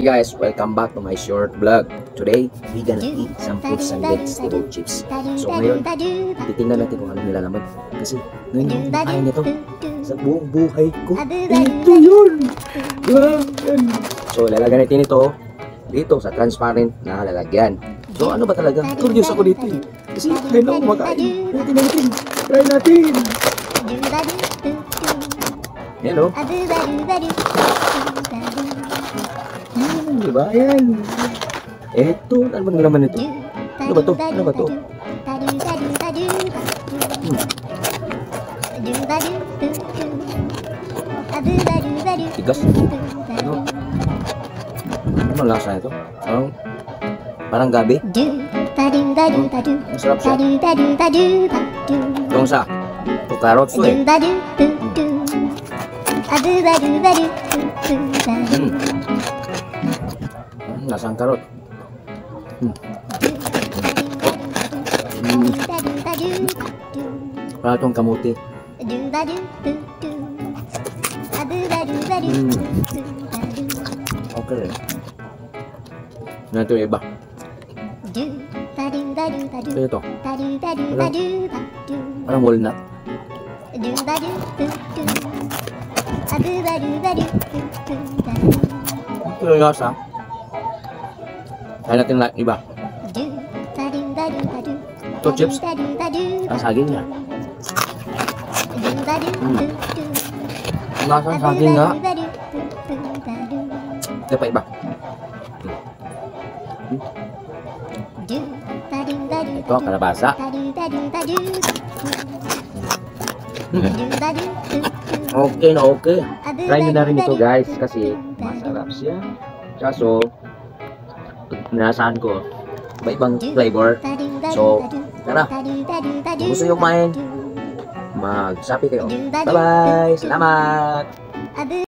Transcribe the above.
Hey guys, welcome back to my short vlog. Today, we gonna eat some fruits and vegetable chips. So ngayon, titingnan natin kung ano nilalaman. Kasi ngayon kain nito sa buong buhay ko. Ito yun! So lalagyan natin ito dito sa transparent na lalagyan. So ano ba talaga? Curious ako dito eh. Kasi ngayon ako kumakain. Natin natin. Try natin. Yan Hmm, di ba? Ayan. Eto, ano ba naman ito? Ano ba to? Ano ba to? Tigas. Ano? Ano lasa ito? Parang, parang gabi. Masarap siya. Itong isa. Ito carrots to eh. Hmm. Hmm, lasang karot. Hmm. Hmm. Parang itong kamuti. Hmm. Okay rin. Ano ito yung iba? Ito ito. Parang walnut. Ito yung lasa. Kaya natin lang iba. Ito chips. Ang saging niya. Ang lasa ng saging nga. Ito pa iba. Ito, kalabasa. Okay na okay. Try nyo na rin ito guys kasi masarap siya. Kaso, nasaan ko, may ibang flavor. So, tara. Kung gusto nyo kumain, magsapi kayo. Bye-bye! Salamat!